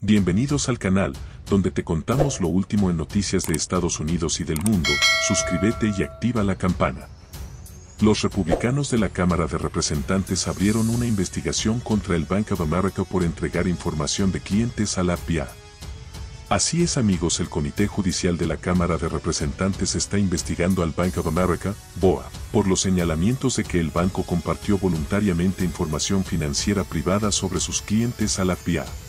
Bienvenidos al canal, donde te contamos lo último en noticias de Estados Unidos y del mundo, suscríbete y activa la campana. Los republicanos de la Cámara de Representantes abrieron una investigación contra el Bank of America por entregar información de clientes a la FBI. Así es amigos, el Comité Judicial de la Cámara de Representantes está investigando al Bank of America, BOA, por los señalamientos de que el banco compartió voluntariamente información financiera privada sobre sus clientes a la FBI.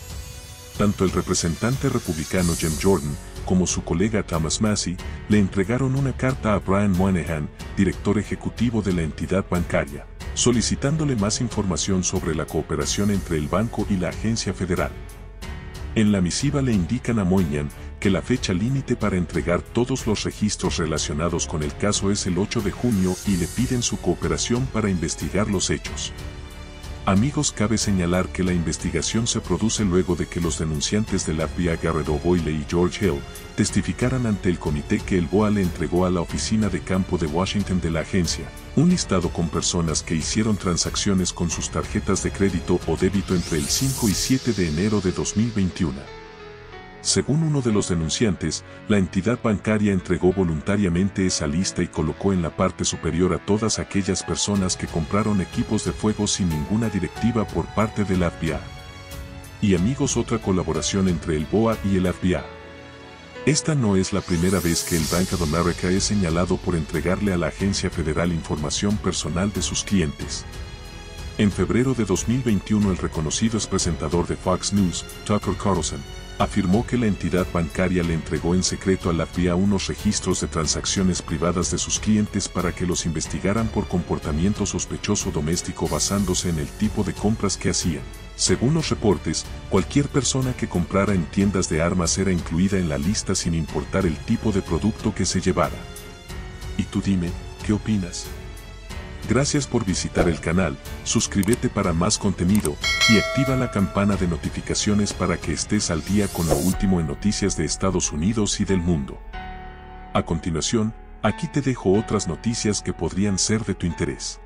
Tanto el representante republicano Jim Jordan como su colega Thomas Massey le entregaron una carta a Brian Moynihan, director ejecutivo de la entidad bancaria, solicitándole más información sobre la cooperación entre el banco y la agencia federal. En la misiva le indican a Moynihan que la fecha límite para entregar todos los registros relacionados con el caso es el 8 de junio y le piden su cooperación para investigar los hechos. Amigos, cabe señalar que la investigación se produce luego de que los denunciantes de la FBI Garrett Boyle y George Hill testificaran ante el comité que el BOA le entregó a la oficina de campo de Washington de la agencia, un listado con personas que hicieron transacciones con sus tarjetas de crédito o débito entre el 5 y 7 de enero de 2021. Según uno de los denunciantes, la entidad bancaria entregó voluntariamente esa lista y colocó en la parte superior a todas aquellas personas que compraron equipos de fuego sin ninguna directiva por parte del FBI. Y amigos, otra colaboración entre el BOA y el FBI. Esta no es la primera vez que el Bank of America es señalado por entregarle a la agencia federal información personal de sus clientes. En febrero de 2021 el reconocido expresentador de Fox News, Tucker Carlson, afirmó que la entidad bancaria le entregó en secreto a la FIA unos registros de transacciones privadas de sus clientes para que los investigaran por comportamiento sospechoso doméstico basándose en el tipo de compras que hacían. Según los reportes, cualquier persona que comprara en tiendas de armas era incluida en la lista sin importar el tipo de producto que se llevara. Y tú dime, ¿qué opinas? Gracias por visitar el canal, suscríbete para más contenido y activa la campana de notificaciones para que estés al día con lo último en noticias de Estados Unidos y del mundo. A continuación, aquí te dejo otras noticias que podrían ser de tu interés.